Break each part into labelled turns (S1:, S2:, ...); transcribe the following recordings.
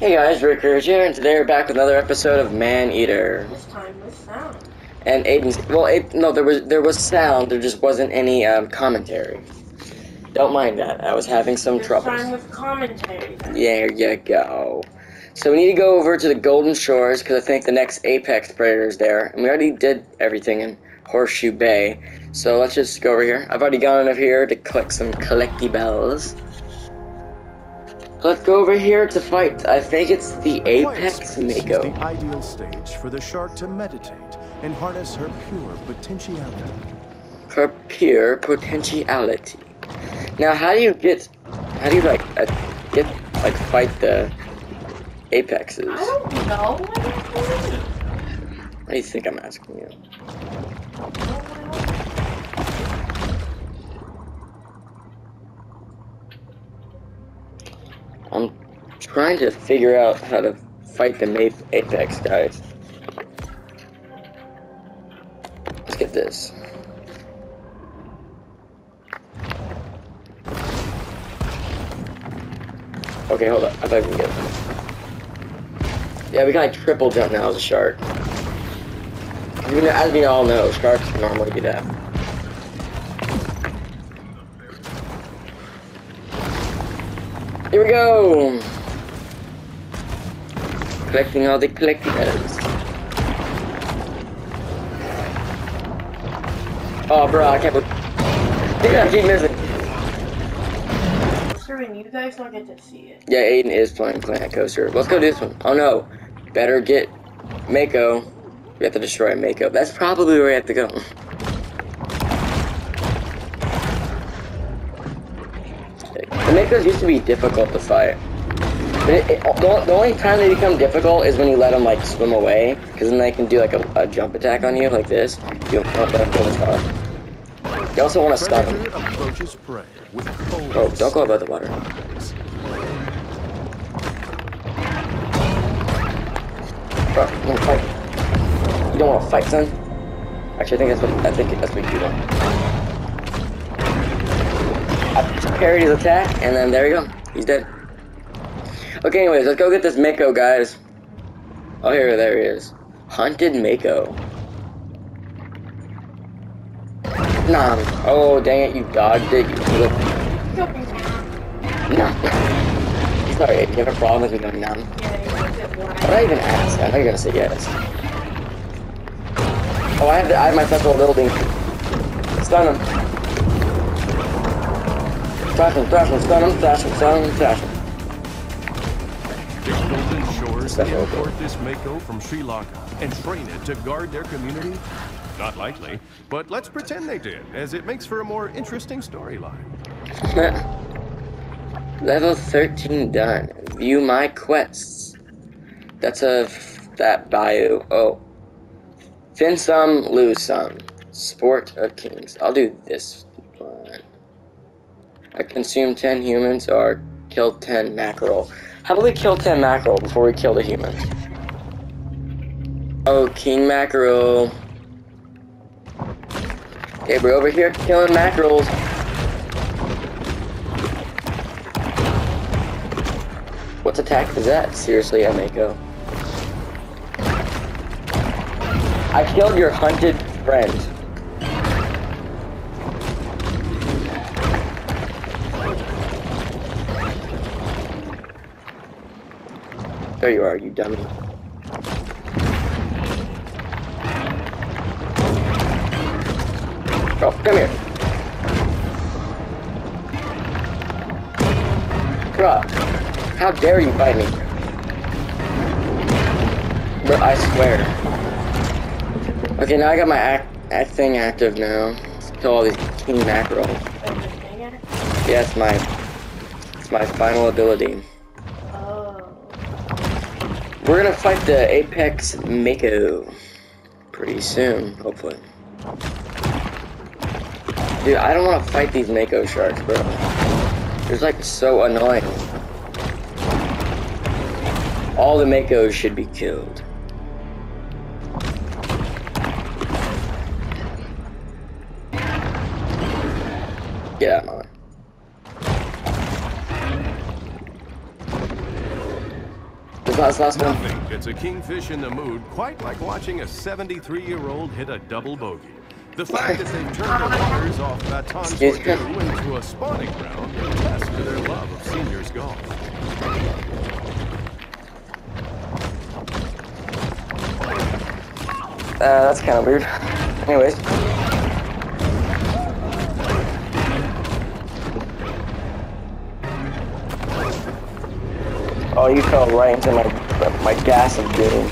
S1: Hey guys, Drake Courage here, and today we're back with another episode of Maneater.
S2: This time with sound.
S1: And Aiden's well, Aiden, no, there was there was sound, there just wasn't any um, commentary. Don't mind that. I was having some trouble.
S2: This
S1: troubles.
S2: time with commentary. then.
S1: There you go. So we need to go over to the Golden Shores because I think the next Apex Predator is there, and we already did everything in Horseshoe Bay. So let's just go over here. I've already gone over here to collect some collectibles. Let's go over here to fight. I think it's the Apex
S3: space is
S1: Mako.
S3: the ideal stage for the shark to meditate and harness her pure potentiality.
S1: her pure potentiality. Now, how do you get? How do you like uh, get like fight the apexes?
S2: I don't know. What do you mean?
S1: What do you think I'm asking you? Trying to figure out how to fight the apex guys. Let's get this. Okay, hold up. I thought we can get it. Yeah, we can like triple jump now as a shark. You know, as we all know, sharks normally do that. Here we go! Collecting all the collectibles. Oh, bro, I can't believe. Dude, I keep missing.
S2: You guys don't get to see it.
S1: Yeah, Aiden is playing Planet Coaster. Let's go do this one. Oh no. Better get Mako. We have to destroy Mako. That's probably where we have to go. The Makos used to be difficult to fight. It, it, the, the only time they become difficult is when you let them like swim away, because then they can do like a, a jump attack on you like this. You car. Oh, you also want to stun them. Oh, don't go above the water. Bro, you wanna fight? You don't want to fight, son? Actually, I think that's what I think that's what you want. I parried his attack, and then there you go. He's dead. Okay, anyways, let's go get this Mako, guys. Oh, here, there he is. Hunted Mako. Nah. Oh, dang it, you dodged it, you little. Sorry, you have a problem with me going
S2: you at
S1: What I even ask? I know you're gonna say yes. Oh, I have, to, I have my special building. Stun him. Thrash him, thrash him, stun him, thrash him, stun him,
S3: Golden Shores
S1: Special
S3: import this Mako from Sri Lanka and train it to guard their community? Not likely, but let's pretend they did, as it makes for a more interesting storyline.
S1: Level 13 done. View my quests. That's a that bio. Oh. Fin some, lose some. Sport of Kings. I'll do this one. I consume 10 humans or kill 10 mackerel. How about we kill 10 mackerel before we kill the human? Oh, King Mackerel. Okay, we're over here killing mackerels. What attack is that? Seriously, Amako. I killed your hunted friend. There you are, you dummy. Oh, come here. Bruh, how dare you bite me? Bro, I swear. Okay, now I got my act, act thing active now. Let's kill all these king mackerel. Yeah, it's my, it's my final ability. We're gonna fight the Apex Mako pretty soon, hopefully. Dude, I don't want to fight these Mako sharks, bro. They're like so annoying. All the Makos should be killed. Last, last one.
S3: Nothing gets a kingfish in the mood quite like watching a 73-year-old hit a double bogey. The fact that they've turned their waters off Baton
S1: me.
S3: Into a spawning ground attests to their love of seniors golf.
S1: Uh, that's kind of weird. Anyways. Oh, you fell right into my my gas of doom.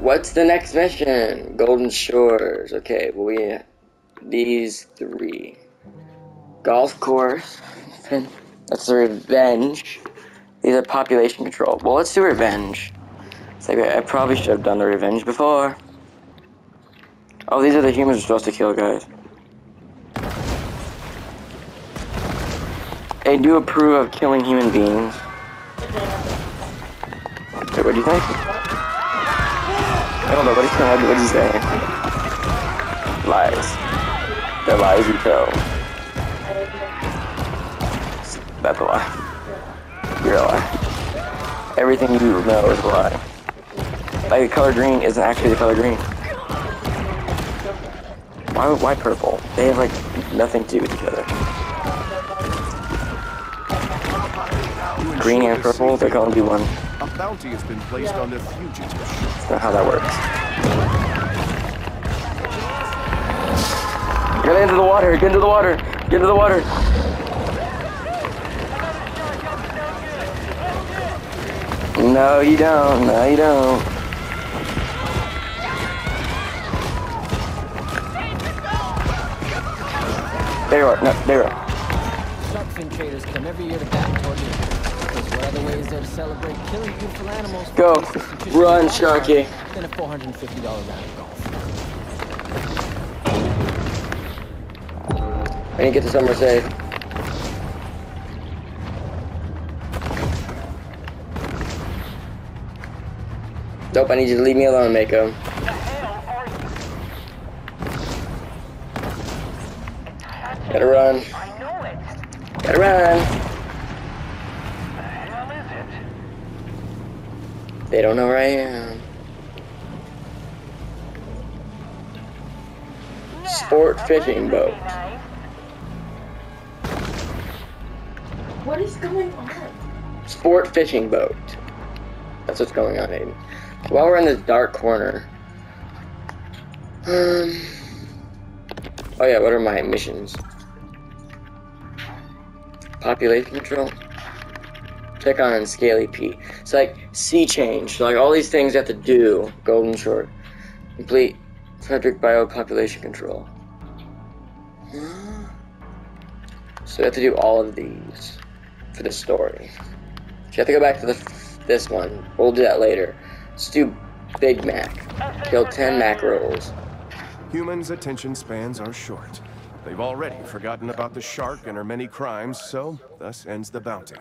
S1: What's the next mission? Golden Shores. Okay, well we these three. Golf course. That's the revenge. These are population control. Well, let's do revenge. It's like I probably should have done the revenge before. Oh, these are the humans we're supposed to kill, guys. I do approve of killing human beings. What do you think? I don't know, what is what what is he saying? Lies. The lies you tell. That's a lie. You're a lie. Everything you know is a lie. Like the color green isn't actually the color green. Why, why purple? They have like nothing to do with each other. Green and purple, they're going to be one.
S3: A bounty has been placed on the fugitive.
S1: That's not how that works. Get into the water, get into the water, get into the water. No, you don't, no, you don't. There you are, no, there you are.
S4: Sharkfin traders come every year to other way is there to celebrate killing beautiful animals?
S1: Go. Run, Sharky.
S4: Than a $450 round of golf.
S1: I need to get to somewhere safe. Nope, I need you to leave me alone, Mako. Gotta run.
S5: I know it.
S1: Gotta run.
S5: The hell is it?
S1: They don't know where I am. Sport fishing boat.
S2: What is going on?
S1: Sport fishing boat. That's what's going on, Aiden. While we're in this dark corner. Um. Oh yeah, what are my missions? Population control. Check on Scaly P. It's like sea change. Like all these things you have to do. Golden Shores, Complete Frederick Bio population control. So you have to do all of these for the story. So you have to go back to the this one. We'll do that later. Let's do Big Mac. Kill 10 macros.
S3: Humans' attention spans are short. They've already forgotten about the shark and her many crimes, so thus ends the bounty.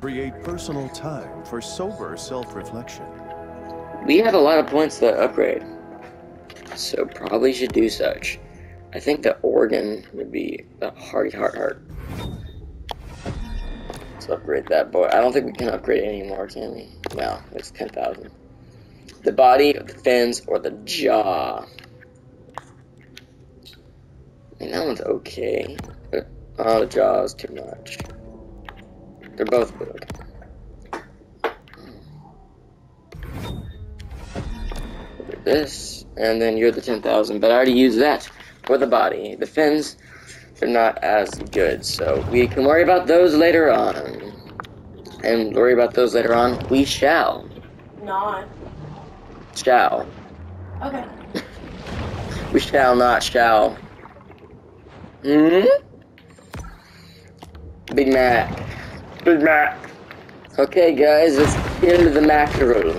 S3: Create personal time for sober self-reflection.
S1: We have a lot of points to upgrade. So probably should do such. I think the organ would be the hearty heart heart. Let's upgrade that boy. I don't think we can upgrade anymore, can we? No, it's 10,000. The body, the fins, or the jaw. I mean, that one's okay. But, oh, the jaw is too much. They're both good. This, and then you're the 10,000, but I already used that for the body. The fins, they're not as good, so we can worry about those later on. And worry about those later on, we shall.
S2: Not.
S1: Shall.
S2: Okay.
S1: We shall not shall. Hmm? Big Mac. Big Mac. Okay, guys, let's get into the mackerel.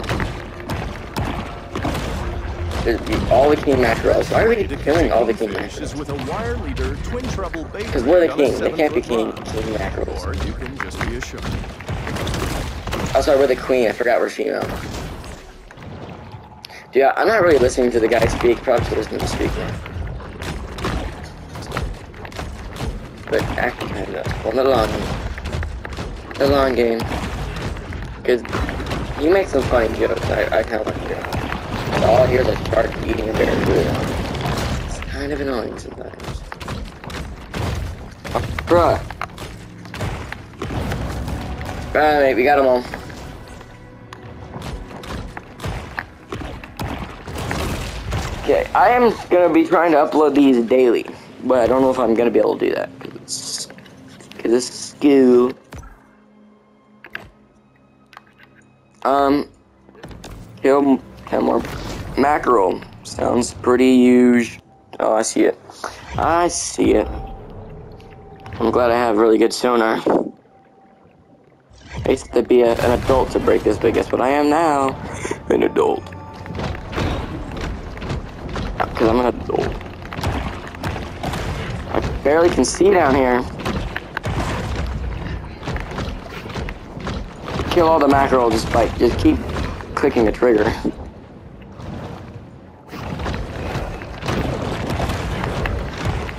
S1: All the king mackerels. Why are we killing all the king
S3: Kingfish is
S1: mackerels?
S3: with a wire leader, twin treble bait.
S1: Because we're the king. They can't be king,
S3: seven-foot
S1: king
S3: rod.
S1: mackerels.
S3: Or you can just be a shark.
S1: Oh, sorry, we're the queen. I forgot we're female. Dude, I'm not really listening to the guy speak. Probably should listen to speak more. But acting kind of. Well, the long game. The long game. Because you make some funny jokes. I, I kind of like. But all I hear is a shark eating a bear food. It's kind of annoying sometimes. Bruh. Alright, we got them all. Okay, I am gonna be trying to upload these daily, but I don't know if I'm gonna be able to do that because it's because it's school. Um, kill ten more mackerel sounds pretty huge. Oh, I see it. I see it. I'm glad I have really good sonar. I used to be a, an adult to break this, biggest, but guess what I am now? An adult. Because I'm an adult. I barely can see down here. Kill all the mackerel just by just keep clicking the trigger.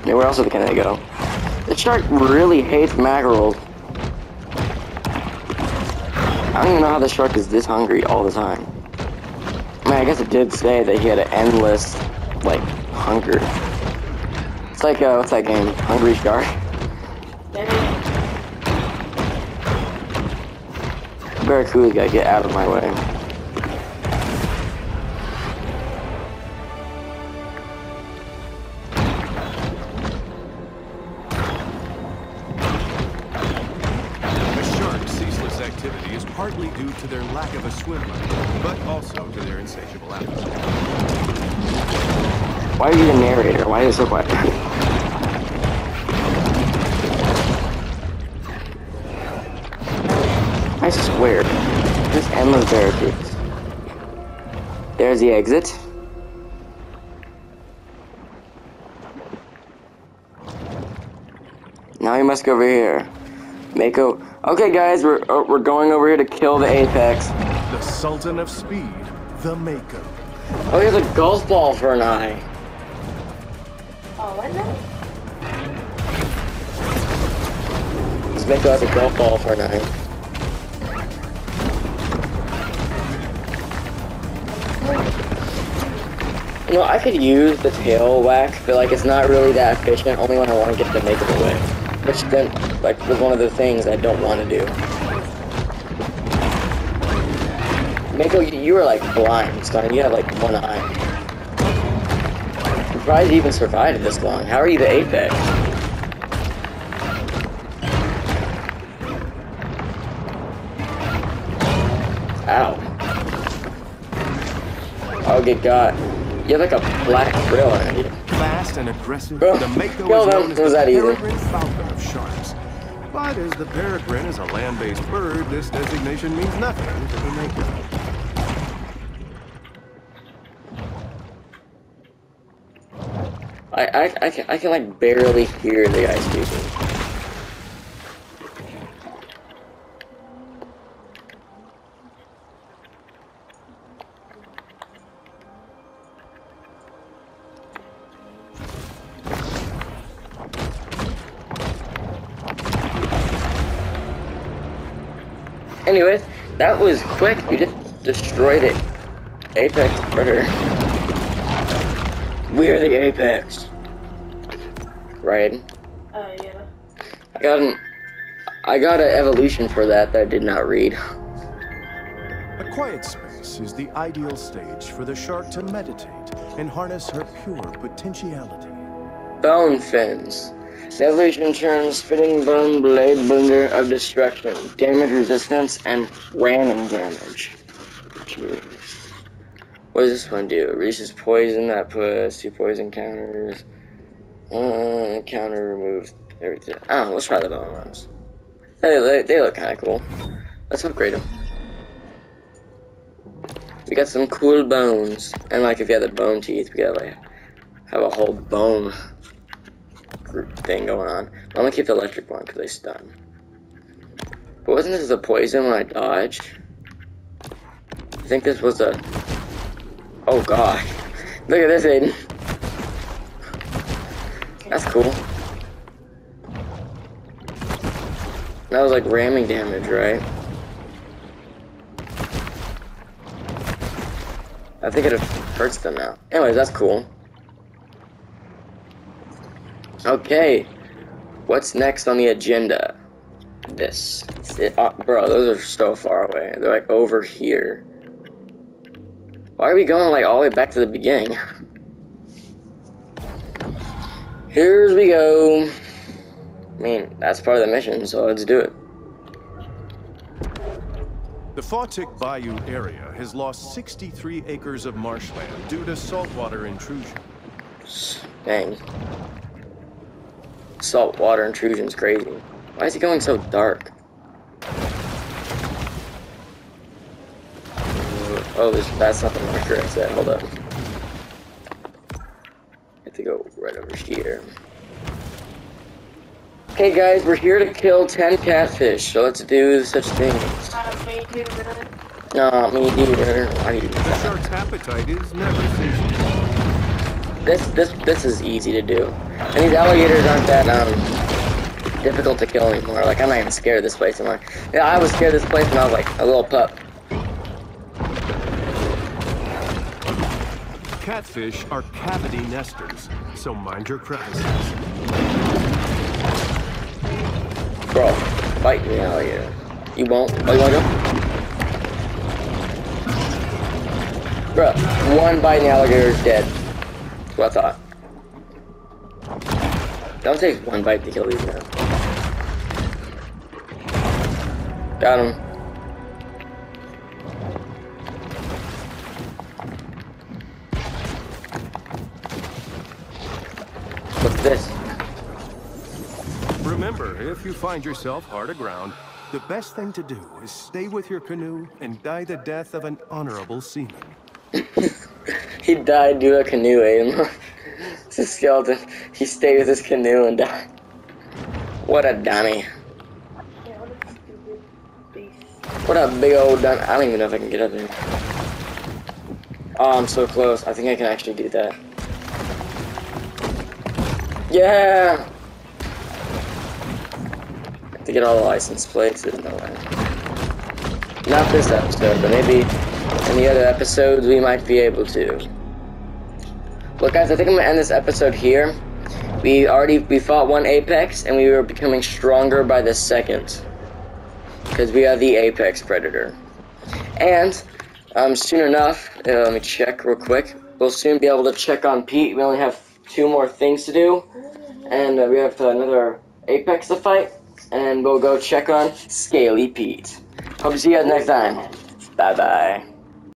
S1: Yeah, where else can they go? The shark really hates mackerel. I don't even know how the shark is this hungry all the time. I mean, I guess it did say that he had an endless, like, hunger. It's like, uh, what's that game? Hungry Shark? Barracuda gotta get out of my way.
S3: The shark's ceaseless activity is partly due to their lack of a swim bladder, but also to their insatiable appetite.
S1: Why are you the narrator? Why is it so I swear, this endless barracudas. There's the exit. Now we must go over here. Mako. Okay, guys, we're uh, we're going over here to kill the apex.
S3: The Sultan of Speed, the Mako.
S1: Oh, he has a golf ball for an eye.
S2: Oh, I know.
S1: This Mako has a golf ball for an eye. You know, I could use the tail whack, but like it's not really that efficient. Only when I want to get the Mako away, which then like was one of the things I don't want to do. Mako, you, are like blind, son. You have like one eye. I'm surprised you even survived this long. How are you the apex? Ow. I'll get got. You have like a black frill on you.
S3: Fast and aggressive,
S1: Bro,
S3: the Mako is known as
S1: was
S3: the peregrine falcon of sharks. But as the peregrine is a land-based bird, this designation means nothing to the Mako.
S1: I, I, I, can, I can like barely hear the guy speaking. Anyways, that was quick. You just destroyed it. Apex Predator. We're the Apex. Right.
S2: Uh, yeah.
S1: I got an I got an evolution for that that I did not read.
S3: A quiet space is the ideal stage for the shark to meditate and harness her pure potentiality.
S1: Bone fins. Evolution turns fitting bone blade blunder of destruction, damage resistance, and ramming damage. Jeez. What does this one do? Releases poison that puts two poison counters. Uh, counter removes everything. Oh, let's try the bone ones. They, they, they look kind of cool. Let's upgrade them. We got some cool bones. And like if you have the bone teeth, we got like have a whole bone thing going on. I'm gonna keep the electric one because they stun. But wasn't this a poison when I dodged? I think this was a. Oh god. Look at this, Aiden. That's cool. That was like ramming damage, right? I think it hurts them now. Anyways, that's cool. Okay, what's next on the agenda? This, it, uh, bro. Those are so far away. They're like over here. Why are we going like all the way back to the beginning? Here we go. I mean, that's part of the mission, so let's do it.
S3: The Fawtick Bayou area has lost 63 acres of marshland due to saltwater intrusion.
S1: Dang. Saltwater intrusion's crazy. Why is it going so dark? Oh, this, that's not the marker I said. Hold up. I have to go right over here. Okay, guys, we're here to kill 10 catfish, so let's do such things.
S2: Uh, me
S1: do you
S3: The
S1: that?
S3: shark's appetite is never.
S1: This, this, this is easy to do. And these alligators aren't that, um, difficult to kill anymore. Like, I'm not even scared of this place anymore. Yeah, I was scared of this place when I was, like, a little pup.
S3: Catfish are cavity nesters, so mind your crevices.
S1: Bro, bite me, alligator. You won't? Oh, you wanna go? Bro, one bite and the alligator is dead. What I thought. Don't take one bite to kill these now. Got him. What's this?
S3: Remember, if you find yourself hard aground, the best thing to do is stay with your canoe and die the death of an honorable seaman.
S1: He died due to a canoe aim. it's a skeleton. He stayed with his canoe and died. What a dummy.
S2: What a.
S1: What a big old dummy. I don't even know if I can get up there. Oh, I'm so close. I think I can actually do that. Yeah! To get all the license plates, there's no way. Not this episode, but maybe in the other episodes we might be able to. Look guys, I think I'm gonna end this episode here. We already we fought one apex and we were becoming stronger by the second. Because we are the apex predator. And um soon enough, uh, let me check real quick. We'll soon be able to check on Pete. We only have two more things to do. And uh, we have another apex to fight. And we'll go check on Scaly Pete. Hope to see you guys next time. Bye bye.